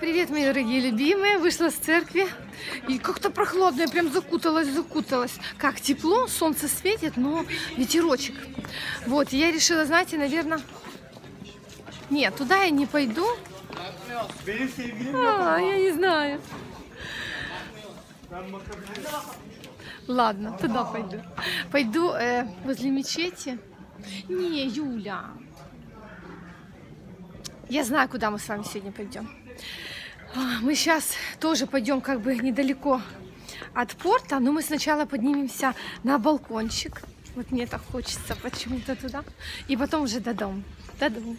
Привет, мои дорогие любимые. Вышла с церкви. И как-то прохладно, я прям закуталась, закуталась. Как тепло, солнце светит, но ветерочек. Вот, я решила, знаете, наверное... Нет, туда я не пойду. А, я не знаю. Ладно, туда пойду. Пойду э, возле мечети. Не, Юля. Я знаю, куда мы с вами сегодня пойдем. А, Мы сейчас тоже пойдем как бы недалеко от порта, но мы сначала поднимемся на балкончик. Вот мне так хочется почему-то туда. И потом уже до дома. До дома.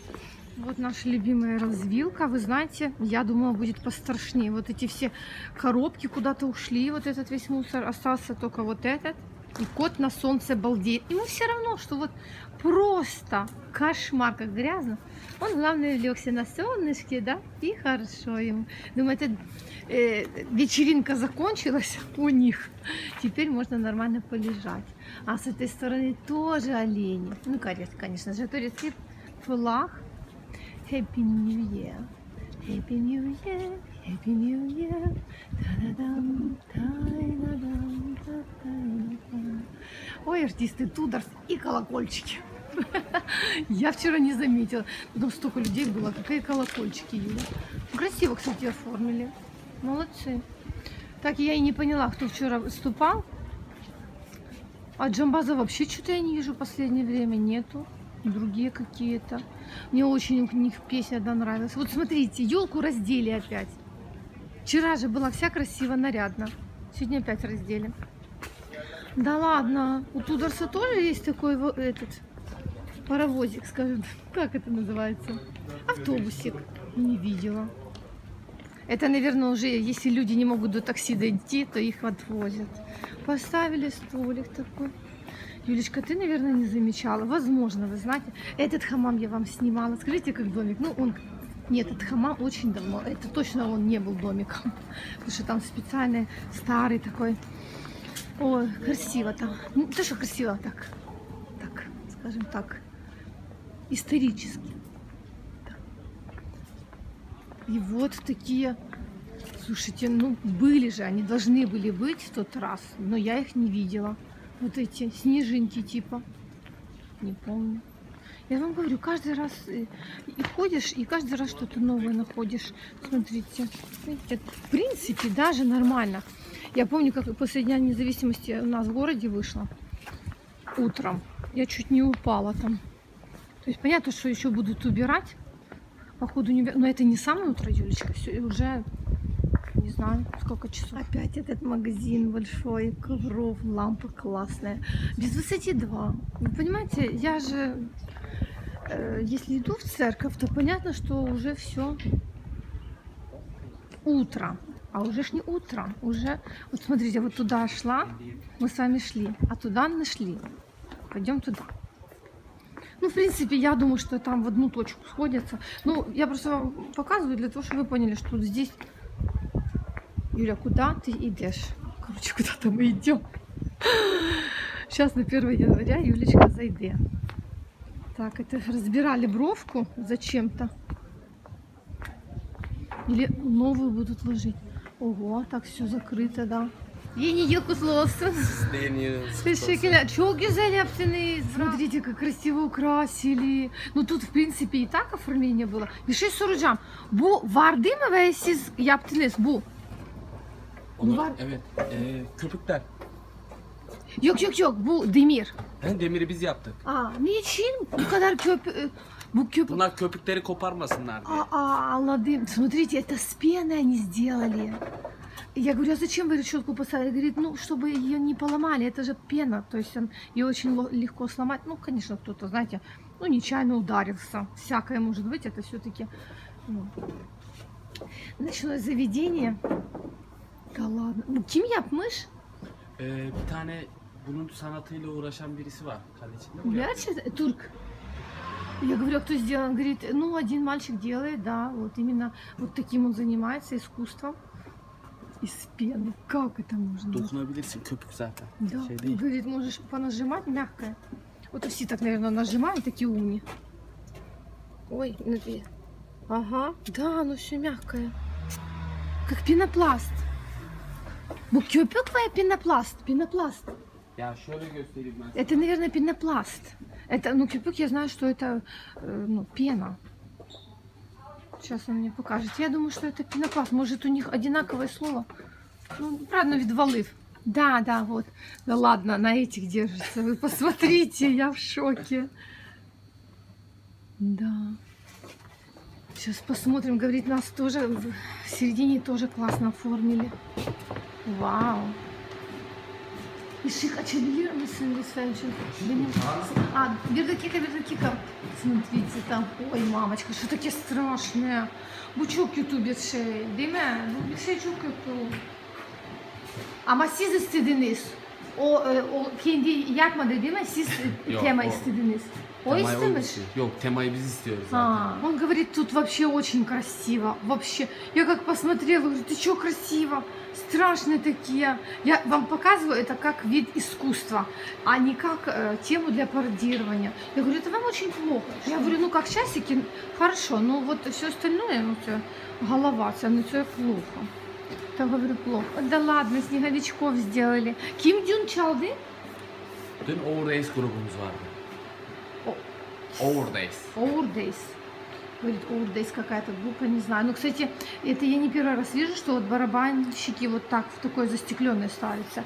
Вот наша любимая развилка. Вы знаете, я думала, будет пострашнее. Вот эти все коробки куда-то ушли. Вот этот весь мусор. Остался только вот этот. И кот на солнце балдеет. Ему все равно, что вот просто кошмар, как грязно. Он, главное, легся на солнышке, да, и хорошо ему. Думаю, эта э, вечеринка закончилась у них. Теперь можно нормально полежать. А с этой стороны тоже олени. Ну, конечно, же, турецкий флаг. Happy New Year. Happy New Year. Happy New Year. Та-да-дам, та-да-дам, та-да-дам. Ой, артисты Тудорс и колокольчики. Я вчера не заметила. Потом столько людей было. Какие колокольчики, Юля. Красиво, кстати, оформили. Молодцы. Так, я и не поняла, кто вчера выступал. А Джамбаза вообще что-то я не вижу в последнее время. Нету. Другие какие-то. Мне очень у них песня да нравилась. Вот смотрите, елку раздели опять. Вчера же была вся красиво, нарядно. Сегодня опять раздели. Да ладно, у Тудорса тоже есть такой этот паровозик, скажем, как это называется? Автобусик. Не видела. Это, наверное, уже, если люди не могут до такси дойти, то их отвозят. Поставили столик такой. Юлечка, ты, наверное, не замечала. Возможно, вы знаете, этот хамам я вам снимала. Скажите, как домик. Ну, он... Нет, этот хамам очень давно. Это точно он не был домиком. Потому что там специальный, старый такой. Ой, красиво там. Ну, то, что красиво так. Так, скажем так. Исторически. И вот такие Слушайте, ну были же, они должны были быть в тот раз, но я их не видела. Вот эти снежинки типа. Не помню. Я вам говорю, каждый раз э, и ходишь, и каждый раз что-то новое находишь. Смотрите, видите, в принципе, даже нормально. Я помню, как после Дня независимости у нас в городе вышло утром. Я чуть не упала там. То есть понятно, что еще будут убирать. Походу не... Но это не самое утро, Юлечка. Все, уже не знаю, сколько часов. Опять этот магазин большой, ковров, лампа классная. Без 22. Вы понимаете, я же, если иду в церковь, то понятно, что уже все утро. А уже ж не утро, уже... Вот смотрите, вот туда шла, мы с вами шли, а туда не шли. Пойдем туда. Ну, в принципе, я думаю, что там в одну точку сходятся. Ну, я просто вам показываю для того, чтобы вы поняли, что здесь... Юля, куда ты идешь? Короче, куда-то мы идем. Сейчас на 1 января Юлечка зайде. Так, это разбирали бровку зачем-то. Или новую будут ложить. Ого, так все закрыто, да. Yeni yıl kutlu olsun. Teşekkürler. Çok güzel yaptınız. Смотрите, как красиво украсили. Ну тут, в принципе, и так оформление было. Bir şey soracağım. Bu vardı mı ve siz yaptınız bu? Onlar- Var. Evet. Ee, köpükler. Yok yok yok bu demir. He, demiri biz yaptık. Aa, niçin bu kadar köp... e, Bu köp... Bunlar köpükleri koparmasınlar diye. А, анладым. Смотрите, это с пеной они сделали. Я говорю, а зачем вы решетку поставили? Говорит, ну, чтобы ее не поломали, это же пена, то есть он, ее очень легко сломать. Ну, конечно, кто-то, знаете, ну, нечаянно ударился. Всякое может быть, это все-таки ночное заведение. Да ладно. Ну, kim yapmış? Ee, bir tane bunun sanatıyla uğraşan birisi var kale içinde. O yaptı. Gerçi Турк. Я говорю, а кто сделал? Он говорит, ну, один мальчик делает, да, вот именно вот таким он занимается, искусством. Из пены. Как это можно? Dokunabilirsin köpük zaten. Да. Şey değil. Говорит, можешь понажимать мягкое. Вот все так, наверное, нажимают, такие умни. Ой, надеюсь. Ага, да, оно все мягкое. как пенопласт. Bu köpük veya пенопласт? Пенопласт. Ya şöyle göstereyim ben. sana. Это, наверное, пенопласт. Это, ну, кипюк, я знаю, что это, э, ну, пена. Сейчас он мне покажет. Я думаю, что это пенопласт. Может, у них одинаковое слово. Ну, правда, відвалив. Да, да, вот. Да ладно, на этих держится. Вы посмотрите, я в шоке. Да. Сейчас посмотрим. Говорит, нас тоже в середине тоже классно оформили. Вау. И шик açabiliyor musun lütfen şu benim... А, bir dakika, bir dakika. Смотрите там. Ой, мамочка, что. Bu çok kötü bir şey, değil mi? Bu bir şey çok kötü. Ama siz istediniz. O, o kendi yapmadı değil mi? Siz Yok, tema o- istediniz. O Temayı istemiş. istiyor. Yok temayı biz istiyoruz zaten. А, он говорит, тут вообще очень красиво. Вообще. Я как посмотрела, говорю, ты что красиво? Страшные такие. Я вам показываю это как вид искусства, а не как э, тему для пародирования. Я говорю, это вам очень плохо. Я говорю, ну как часики, хорошо, но вот все остальное, ну це голова, це, ну це плохо. Я говорю, плохо. Да ладно, снеговичков сделали. Ким Дюн Чалды? Dün Overdays grubumuz vardı. О. Overdays. Overdays. Говорит, Overdays какая-то группа, не знаю. Но, кстати, это я не первый раз вижу, что вот барабанщики вот так в такой застекленной ставятся.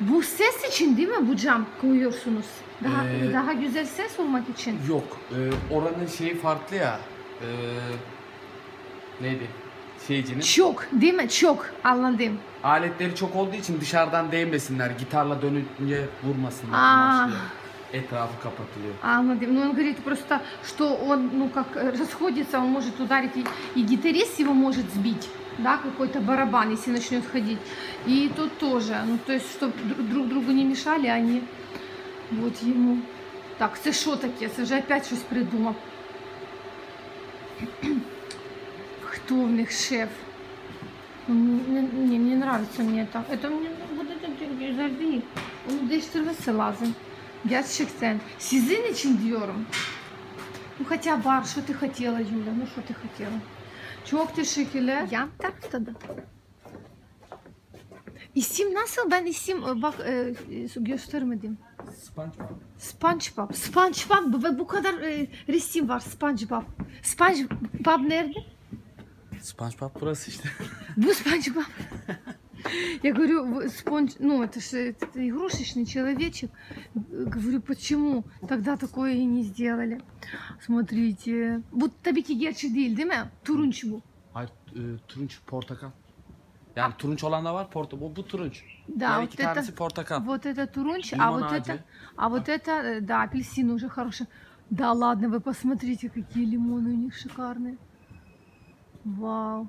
Bu ses için değil mi bu cam koyuyorsunuz? Daha, Ee, daha güzel ses olmak için. Yok. e, oranın şeyi farklı ya. E, neydi? Şeycinin. Çok değil mi? Çok anladım. Aletleri çok olduğu için dışarıdan değmesinler. Gitarla dönünce vurmasınlar. Aa. amaçlı. Etrafı kapatılıyor. Анладым. Ну, он говорит просто, что он, ну, как э, расходится, он может ударить, и, и гитарист его может сбить, да, какой-то барабан, если начнет ходить. И тот тоже, ну, то есть, чтобы друг другу не мешали, они вот ему. Так, це що таке? Це вже опять щось придумав. Них шеф? Ну, Не, не, не нравится мне это. Это мне вот это завжди. Onu değiştirmesi lazım. Gerçekten. Sizin için diyorum. Ну хотя бар, что ты хотела, Юля? Ну что ты хотела? Çok teşekkürler. Yan tahtada. İsim nasıl? Ben isim e, bak e, e, göstermedim. SpongeBob. SpongeBob. SpongeBob ve bu kadar e, resim var SpongeBob. SpongeBob nerede? SpongeBob burası işte. Bu SpongeBob. Я говорю, спонж, ну это же это игрушечный человечек. Говорю, почему тогда такое и не сделали? Смотрите. Bu tabii ki gerçek değil değil mi? Turunç bu. Hayır, e, turunç portakal. Yani turunç olan da var, porta bu, bu turunç. Да, Diğer вот iki это, tanesi portakal. вот это турунч, а вот это, а вот это, э, да, апельсин уже хороший. Да ладно, вы посмотрите, какие лимоны у них шикарные. Вау.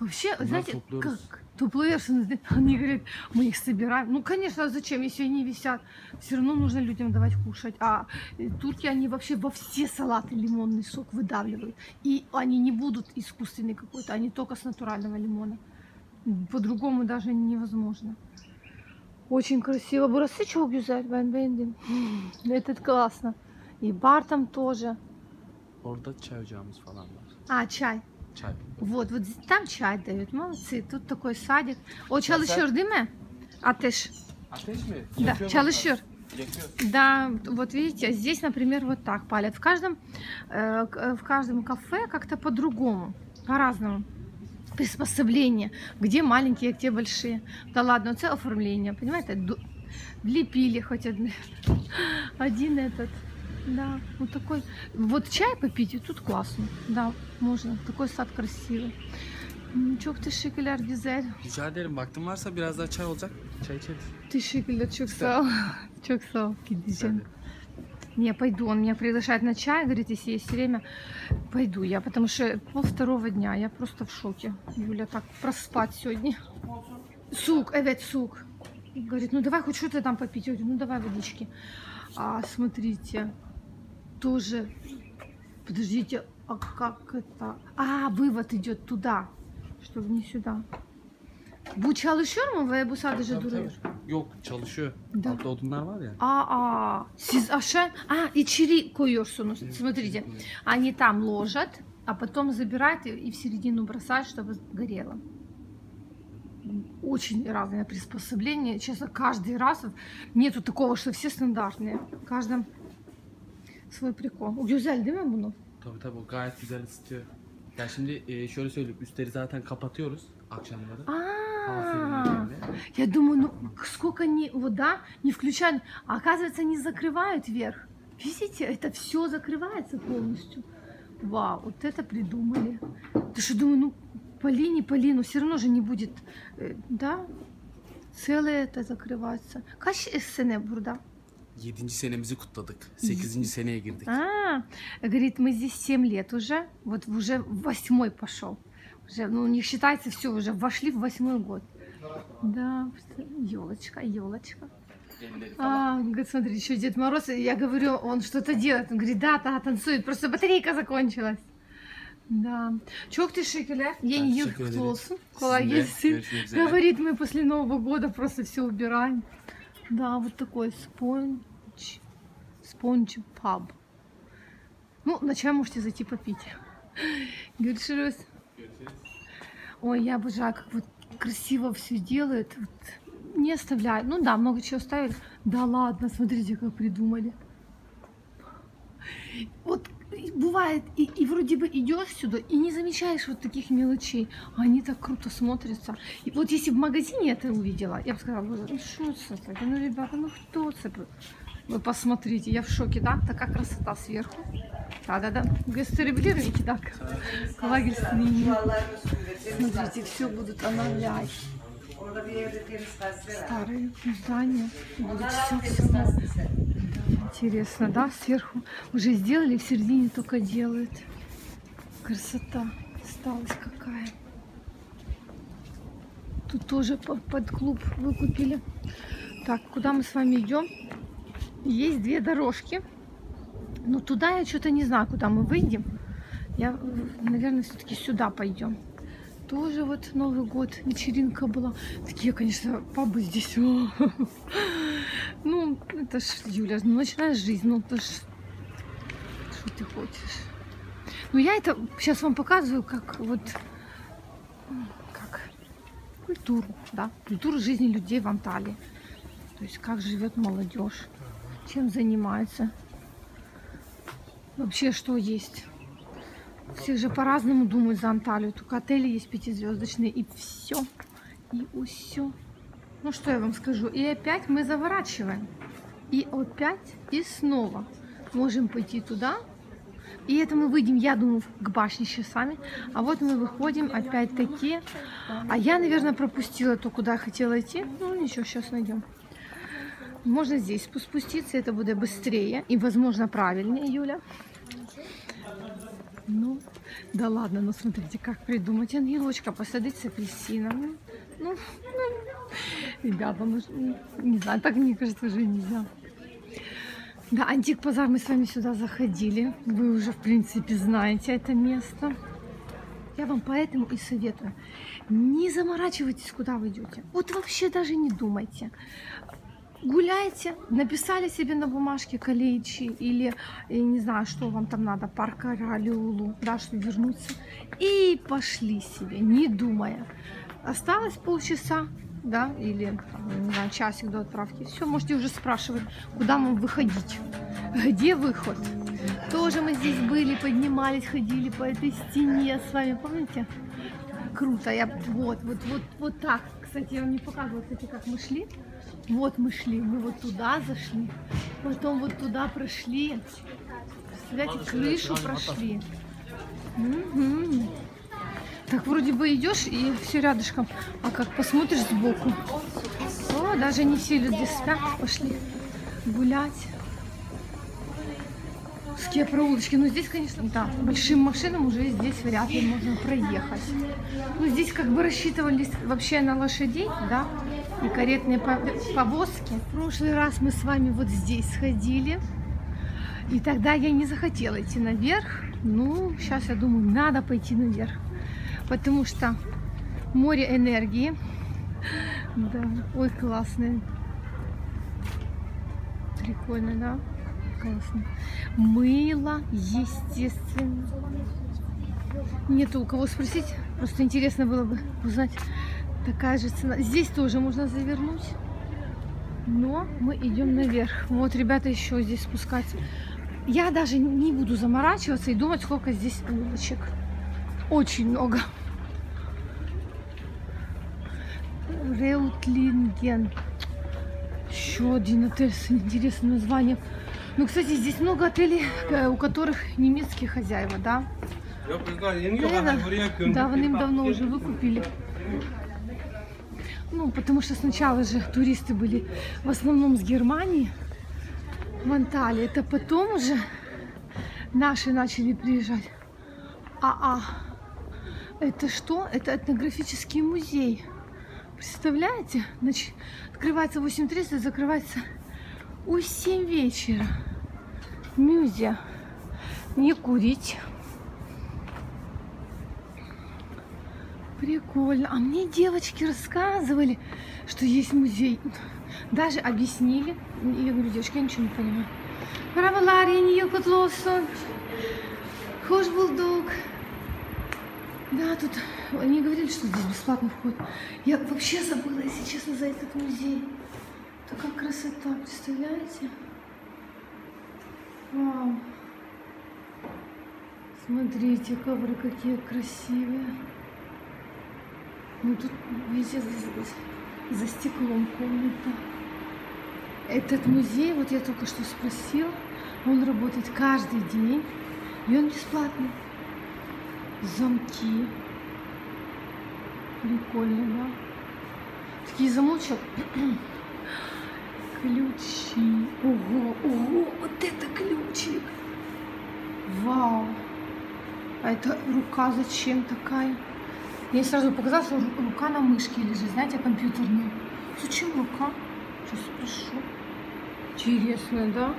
Вообще, Мы знаете, как топливаешь, они говорят, мы их собираем. Ну, конечно, а зачем, если они висят? Все равно нужно людям давать кушать. А э, турки, они вообще во все салаты лимонный сок выдавливают. И они не будут искусственный какой-то, они только с натурального лимона. По-другому даже невозможно. Очень красиво. Burası çok güzel. Ben beğendim. Этот классно. И бар там тоже. Orada çay ocağımız falan var. А, чай. Çay. Вот, вот там чай дают. Молодцы. Тут такой садик. O çalışıyor değil mi? Ateş. Ateş mi? Да, çalışıyor. Да, вот видите, здесь, например, вот так палят. В каждом, э, э, в каждом кафе как-то по-другому, по-разному. Приспособление, где маленькие, где большие. Да ладно, это оформление, понимаете? Влепили хоть один, один этот. Да, вот такой. Вот чай попить, и тут классно. Да, можно. Такой сад красивый. Çok teşekkürler güzel. Rica ederim. Vaktin varsa biraz daha çay olacak. Çay içeriz. Teşekkürler, çok sağ ol. Çok sağ ol. Gideceğim. Не, пойду. Он меня приглашает на чай, говорит, если есть время, пойду я, потому что пол второго дня, я просто в шоке. Юля, так проспать сегодня. Сук, evet сук. Говорит, ну давай хоть что-то там попить. Я говорю, ну давай водички. А, смотрите, тоже, подождите, а как это? А, вывод идет туда, чтобы не сюда. Bu çalışıyor mu ve bu sadece duruyor? Yok çalışıyor. Да. Altta odunlar var ya. А, а, siz aşağı, а, içeri koyuyorsunuz. Смотрите, они там ложат, а потом забирать и в середину бросать, чтобы горело. Очень разное приспособление. Честно, каждый раз нету такого, что все стандартные. В каждом свой прикол. Güzel değil mi bunu? Tabii tabii o gayet güzel ısıtıyor. Ya şimdi e, şöyle söyleyeyim. Üstleri zaten kapatıyoruz akşamları. Serinlediğinde. я думаю, ну сколько не вода не включали, а оказывается они закрывают вверх. Видите, это все закрывается полностью. Вау, вот это придумали. Ты что, думаю, ну поли, не поли, но все равно же не будет, э, да? Целое это закрывается. Kaç sene burada? 7. senemizi kutladık. 8. seneye girdik. А, говорит, мы здесь 7 лет уже, вот уже восьмой пошел. Уже, ну, не считается все, уже вошли в восьмой год. Да, елочка, елочка. А, говорит, смотри, еще Дед Мороз, я говорю, он что-то делает. Он говорит, да, да, танцует, просто батарейка закончилась. Да. Çok teşekkürler. Yeni yıl teşekkür kutlu ederim. olsun. Kolay Sizin de gelsin. görüşmek üzere. Говорит, мы после Нового года просто все убираем. Да, вот такой спонж. Спонж паб. Ну, на чай можете зайти попить. Görüşürüz. Ой, я обожаю, как вот красиво все делают. Вот не оставляют. Ну да, много чего оставили. Да ладно, смотрите, как придумали. Вот бывает, и, и вроде бы идешь сюда и не замечаешь вот таких мелочей, а они так круто смотрятся. И вот если в магазине это увидела, я бы сказала, «Боже, ну что это? Ну, ребята, ну кто это? Вы посмотрите, я в шоке, да? Такая красота сверху. Да-да-да, гастролируете, так? Лагерь. Смотрите, все будут обновлять. Старые здания. Будет все, все. Интересно, да? Сверху уже сделали, в середине только делают. Красота. Осталась какая. Тут тоже по- под клуб выкупили. Так, куда мы с вами идем? Есть две дорожки. Но туда я что-то не знаю, куда мы выйдем. Я, наверное, все-таки сюда пойдем. Тоже вот Новый год, вечеринка была. Такие, конечно, пабы здесь. Ну, это ж, Юля, ну ночная жизнь, ну это ж... Что ты хочешь? Ну, я это сейчас вам показываю, как вот... Как культуру, да, культуру жизни людей в Анталии. То есть, как живет молодежь, чем занимается. Вообще, что есть. Все же по-разному думают за Анталию. Только отели есть пятизвездочные, и все. И все. Ну что я вам скажу? И опять мы заворачиваем. И опять, и снова можем пойти туда. И это мы выйдем, я думаю, к башне с часами. А вот мы выходим опять-таки. А я, наверное, пропустила то, куда хотела идти. Ну ничего, сейчас найдем. Можно здесь спу- спуститься, это будет быстрее и, возможно, правильнее, Юля. Ну, да ладно, ну смотрите, как придумать. Ангелочка посадить с апельсином. Ну, ну, ребята, ну, не знаю, так мне кажется, уже нельзя. Да, антик базар, мы с вами сюда заходили. Вы уже, в принципе, знаете это место. Я вам поэтому и советую. Не заморачивайтесь, куда вы идете. Вот вообще даже не думайте. Гуляйте, написали себе на бумажке Калейчи или, не знаю, что вам там надо, парк Аралиулу, да, чтобы вернуться. И пошли себе, не думая. Осталось полчаса, да, или, не знаю, часик до отправки. Все, можете уже спрашивать, куда вам выходить, где выход. Тоже мы здесь были, поднимались, ходили по этой стене с вами, помните? Круто, я вот, вот, вот, вот так. Кстати, я вам не показывала, кстати, как мы шли. Вот мы шли, мы вот туда зашли, потом вот туда прошли. Представляете, крышу прошли. Мгм. Так вроде бы идешь и все рядышком, а как посмотришь сбоку, о, даже не все люди спят, пошли гулять. Узкие проулочки. Ну, здесь, конечно, да, большим машинам уже здесь вряд ли можно проехать. Ну, здесь как бы рассчитывались вообще на лошадей, да, и каретные пов- повозки. В прошлый раз мы с вами вот здесь сходили, и тогда я не захотела идти наверх. Ну, сейчас я думаю, надо пойти наверх, потому что море энергии. Да, ой, классное. Прикольно, да? Классно. Мыло, естественно. Нету у кого спросить. Просто интересно было бы узнать, такая же цена. Здесь тоже можно завернуть. Но мы идем наверх. Вот ребята еще здесь спускаться. Я даже не буду заморачиваться и думать, сколько здесь улочек. Очень много. Реутлинген. Еще один отель с интересным названием. Ну, кстати, здесь много отелей, э, у которых немецкие хозяева, да? Наверное, давным-давно уже выкупили. Ну, потому что сначала же туристы были в основном с Германии, в Анталии. Это потом уже наши начали приезжать. А, а, это что? Это этнографический музей. Представляете? Значит, открывается в 8.30, закрывается у 7 вечера. Мюзя. Не курить. Прикольно. А мне девочки рассказывали, что есть музей. Даже объяснили. Я говорю, девочки, я ничего не понимаю. Правила Ренье Котлосон. Хош булдог. Да, тут они говорили, что здесь бесплатный вход. Я вообще забыла, если честно, за этот музей. Такая красота, представляете? Вау. Смотрите, ковры какие красивые. Ну тут везде за, за стеклом комната. Этот музей, вот я только что спросила, он работает каждый день, и он бесплатный. Замки. Прикольно, да? Такие замочек. Ключи. Ого, ого, вот это ключик. Вау. А это рука зачем такая? Мне сразу показалось, что рука на мышке лежит, знаете, компьютерная. Зачем рука? Сейчас спрошу. Интересно, да?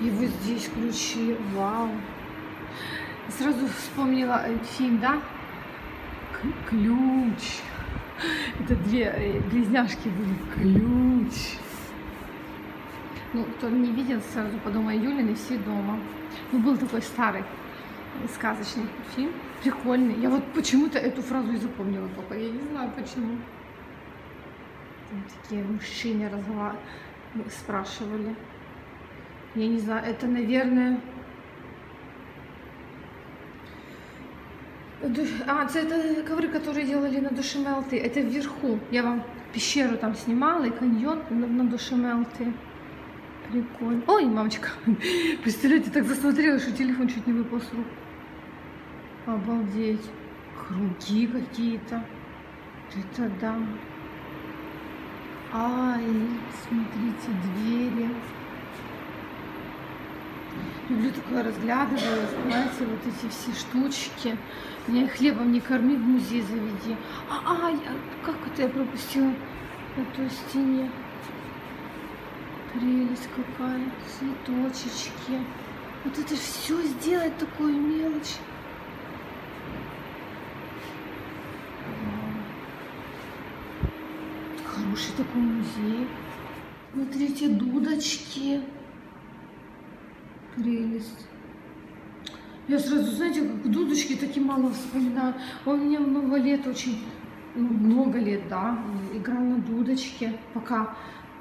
И вот здесь ключи. Вау. Сразу вспомнила э, фильм, да? К- Ключ. Это две э, близняшки были. Ключ. Ну, кто не видел, сразу подумай, Юлины все дома. Ну, был такой старый э, сказочный фильм. Прикольный. Я вот почему-то эту фразу и запомнила только. Я не знаю почему. Там такие мужчины разговаривали, спрашивали. Я не знаю, это, наверное... А, это ковры, которые делали на Душемелты. Это вверху. Я вам пещеру там снимала и каньон на, Душемелты. Прикольно. Ой, мамочка. Представляете, так засмотрела, что телефон чуть не выпал с рук. Обалдеть. Круги какие-то. Это да. Ай, смотрите, двери. Люблю такое разглядывать, знаете, вот эти все штучки. Меня хлебом не корми, в музей заведи. А, а, я, как это я пропустила на той стене? Прелесть какая, цветочечки. Вот это все сделать такую мелочь. Хороший такой музей. Смотрите, дудочки. Прелесть. Я сразу, знаете, как дудочки такие мало вспоминаю. Он мне много лет очень, ну, много лет, да, играл на дудочке, пока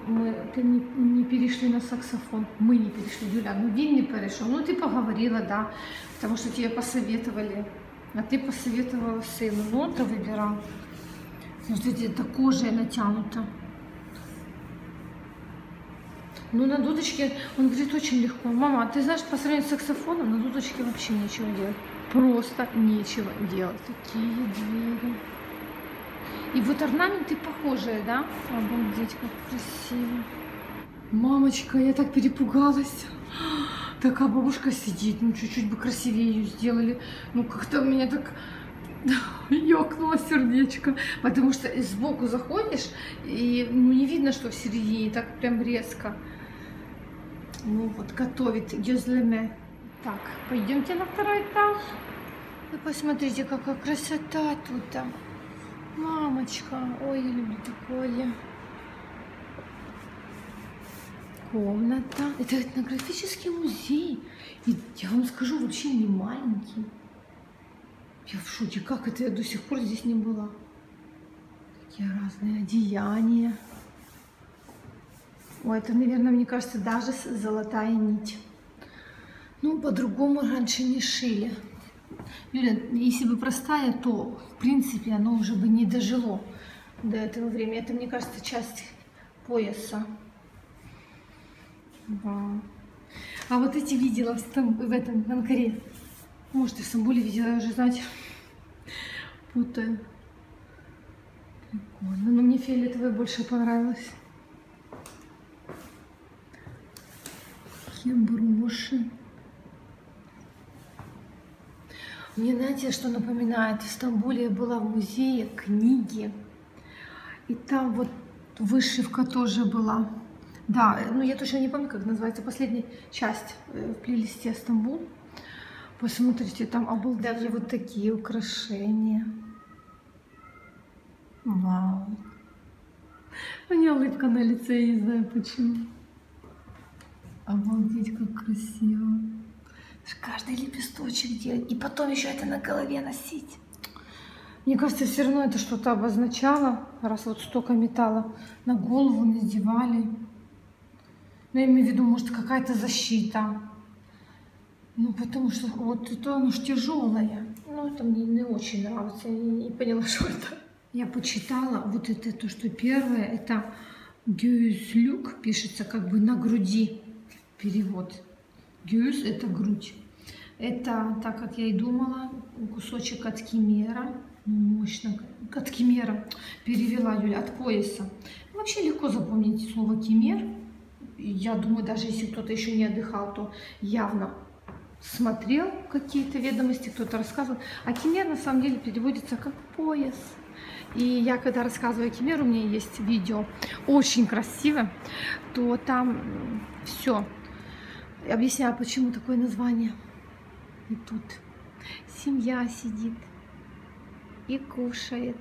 ми ти не, не перешли на саксофон. Мы не перешли, Юля, ну він не перешел. Ну ты поговорила, да, потому что тебе посоветовали. А ты посоветовала сыну, ну он-то выбирал. Смотрите, это кожа натянута. Ну, на дудочке, он говорит, очень легко. Мама, а ты знаешь, по сравнению с саксофоном, на дудочке вообще нечего делать. Просто нечего делать. Такие двери. И вот орнаменты похожие, да? Обалдеть, как красиво. Мамочка, я так перепугалась. Такая бабушка сидит, ну чуть-чуть бы красивее ее сделали. Ну как-то у меня так ёкнуло сердечко. Потому что сбоку заходишь, и ну, не видно, что в середине, так прям резко. Ну вот, готовит Гюзлеме. Так, пойдемте на второй этаж. Вы посмотрите, какая красота тут. Мамочка, ой, я люблю такое. Комната. Это этнографический музей. И я вам скажу, вообще не маленький. Я в шоке, как это я до сих пор здесь не была. Такие разные одеяния. Ой, это, наверное, мне кажется, даже золотая нить. Ну, по-другому раньше не шили. Юля, если бы простая, то, в принципе, оно уже бы не дожило до этого времени. Это, мне кажется, часть пояса. Вау. А вот эти видела в, Стам- в этом, в Анкаре. Может, и в Стамбуле видела, я уже, знаете, путаю. Прикольно. Но мне фиолетовое больше понравилось. Такие броши. Мне, знаете, что напоминает? В Стамбуле я была в музее книги. И там вот вышивка тоже была. Да, э, ну я точно не помню, как называется последняя часть э, в плейлисте Стамбул. Посмотрите, там обалденно вот такие украшения. Вау. У меня улыбка на лице, я не знаю почему. Обалдеть, как красиво. Каждый лепесточек делать. И потом еще это на голове носить. Мне кажется, все равно это что-то обозначало, раз вот столько металла на голову надевали. Ну, я имею в виду, может, какая-то защита. Ну, потому что вот это оно ж тяжелое. Ну, это мне не очень нравится. Я не поняла, что это. Я почитала вот это, то, что первое, это гюзлюк, пишется как бы на груди перевод. Гюз – это грудь. Это, так как я и думала, кусочек от кимера. Мощно. От кимера перевела Юля, от пояса. Вообще легко запомнить слово кимер. Я думаю, даже если кто-то еще не отдыхал, то явно смотрел какие-то ведомости, кто-то рассказывал. А кимер на самом деле переводится как пояс. И я когда рассказываю кимер, у меня есть видео очень красиво, то там все. Объясняю, почему такое название. И тут семья сидит и кушает.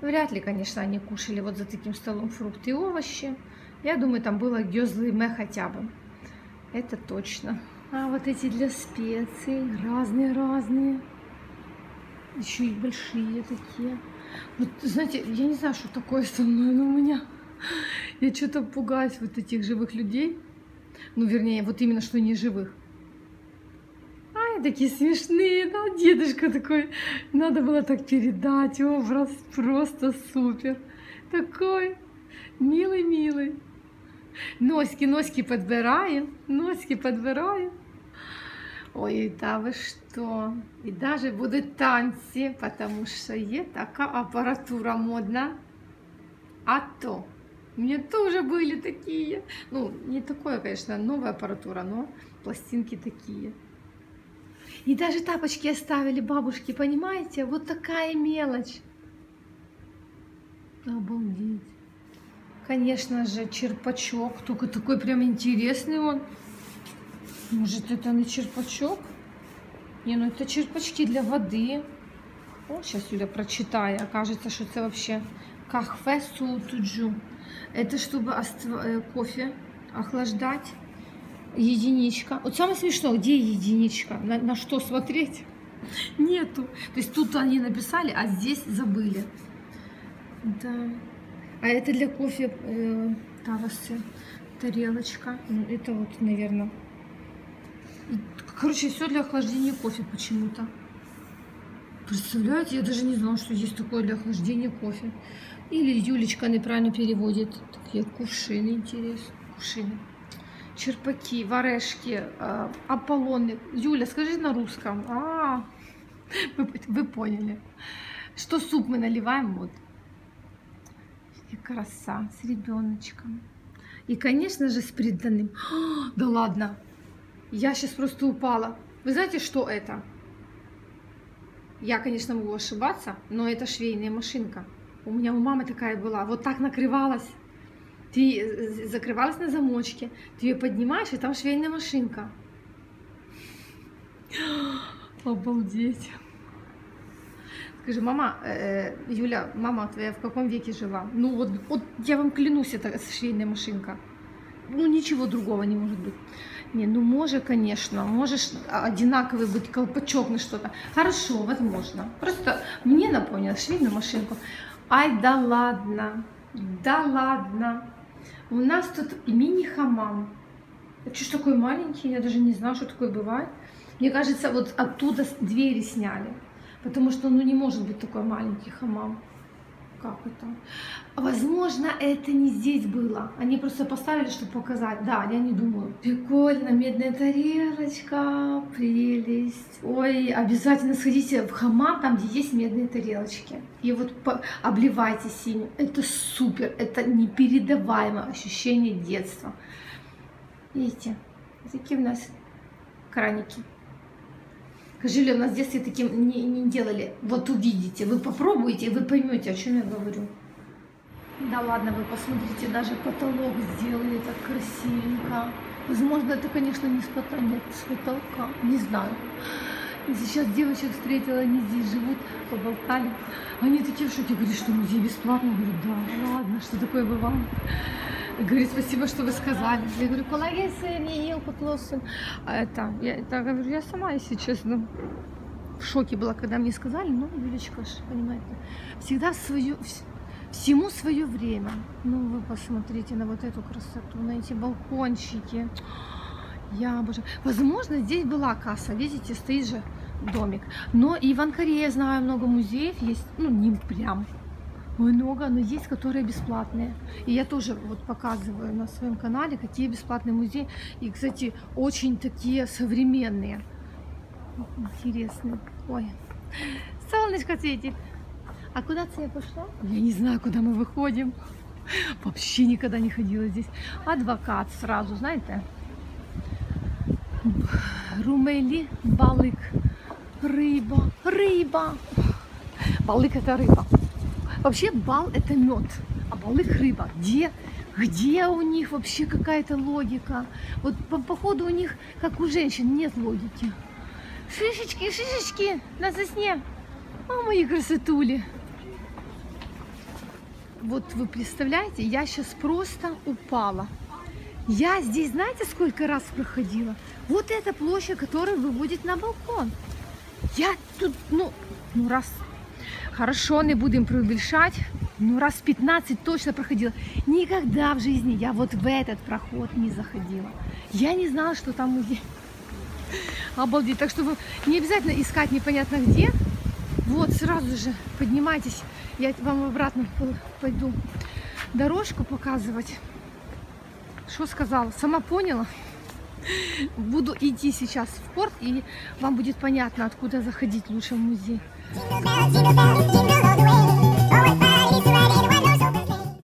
Вряд ли, конечно, они кушали вот за таким столом фрукты и овощи. Я думаю, там было гёзлыме хотя бы. Это точно. А вот эти для специй разные-разные. Еще и большие такие. Вот, знаете, я не знаю, что такое со мной, но у меня... Я что-то пугаюсь вот этих живых людей. Ну, вернее, вот именно что не живых. Ай, такие смешные, да, дедушка такой. Надо было так передать образ, просто супер. Такой милый-милый. Носки, носки подбираем, носки подбираем. Ой, да вы что? И даже будут танцы, потому что есть такая аппаратура модна. А то у меня тоже были такие. Ну, не такое, конечно, новая аппаратура, но пластинки такие. И даже тапочки оставили бабушки, понимаете? Вот такая мелочь. Обалдеть. Конечно же, черпачок. Только такой прям интересный он. Может, это не черпачок? Не, ну это черпачки для воды. О, сейчас Юля прочитаю. Окажется, что это вообще кахфе сутуджу. Это чтобы э, кофе охлаждать. Единичка. Вот самое смешное, где единичка? На, на что смотреть? Нету. То есть тут они написали, а здесь забыли. Да. А это для кофе э, тавасы. Тарелочка. Ну, это вот, наверное. Короче, все для охлаждения кофе почему-то. Представляете, я даже не знала, что есть такое для охлаждения кофе. Или Юлечка неправильно переводит. Такие кувшины, интересно. Кувшины. Черпаки, варешки, э, аполлоны. Юля, скажи на русском. А, вы, вы поняли. Что суп мы наливаем? Вот. И краса с ребеночком. И, конечно же, с приданным. А, да ладно. Я сейчас просто упала. Вы знаете, что это? Я, конечно, могу ошибаться, но это швейная машинка. У меня у мамы такая была. Вот так накрывалась. Ты э, закрывалась на замочке, ты ее поднимаешь, и там швейная машинка. Обалдеть. Скажи, мама, э, Юля, мама твоя в каком веке жила? Ну вот, вот я вам клянусь, это швейная машинка. Ну ничего другого не может быть. Не, ну може, конечно, можешь одинаковый быть колпачок на что-то. Хорошо, возможно. Просто мне напомнило швейную машинку. Ай, да ладно, да ладно. У нас тут мини-хамам. Это что ж такой маленький? Я даже не знаю, что такое бывает. Мне кажется, вот оттуда двери сняли. Потому что, ну, не может быть такой маленький хамам. Как это? Возможно, это не здесь было. Они просто поставили, чтобы показать. Да, я не думаю. Прикольно, медная тарелочка, прелесть. Ой, обязательно сходите в хамам, там, где есть медные тарелочки. И вот по- обливайте синим. Это супер, это непередаваемое ощущение детства. Видите, такие у нас краники. Скажи, у нас в детстве таким не, не делали. Вот увидите, вы попробуете, и вы поймете, о чем я говорю. Да ладно, вы посмотрите, даже потолок сделали так красивенько. Возможно, это, конечно, не с потолка, нет, с потолка, не знаю. Сейчас девочек встретила, они здесь живут, поболтали. Они такие в шоке, говорят, что музей бесплатный. Я говорю, да, ладно, что такое бывало. Говорит, спасибо, что вы сказали. Я говорю, колеги не ел потлосы. А это, я, это, говорю, я сама, если честно, в шоке была, когда мне сказали, ну, Юлечка, понимаете, всегда свою, вс- всему свое время. Ну, вы посмотрите на вот эту красоту, на эти балкончики. Я обожаю. Возможно, здесь была касса, видите, стоит же домик. Но и в Анкаре я знаю много музеев, есть, ну, не прям много, но есть, которые бесплатные. И я тоже вот показываю на своем канале, какие бесплатные музеи. И, кстати, очень такие современные. Интересные. Ой, солнышко светит. А куда это я пошла? Я не знаю, куда мы выходим. Вообще никогда не ходила здесь. Адвокат сразу, знаете? Румелі, балик, рыба, рыба. Балык это рыба. Вообще бал это мед, а балык рыба. Где, где у них вообще какая-то логика? Вот по, походу у них, как у женщин, нет логики. Шишечки, шишечки на сосне. О, мои красотули. Вот вы представляете, я сейчас просто упала. Я здесь, знаете, сколько раз проходила? Вот эта площадь, которая выводит на балкон. Я тут, ну, ну раз, хорошо, не будем преуменьшать, ну раз 15 точно проходила. Никогда в жизни я вот в этот проход не заходила. Я не знала, что там музей. Обалдеть. Так что вы не обязательно искать непонятно где. Вот сразу же поднимайтесь. Я вам обратно по- пойду дорожку показывать. Что сказала? Сама поняла. Буду идти сейчас в порт, и вам будет понятно, откуда заходить лучше в музей. Jingle bells, jingle bells, jingle all the way.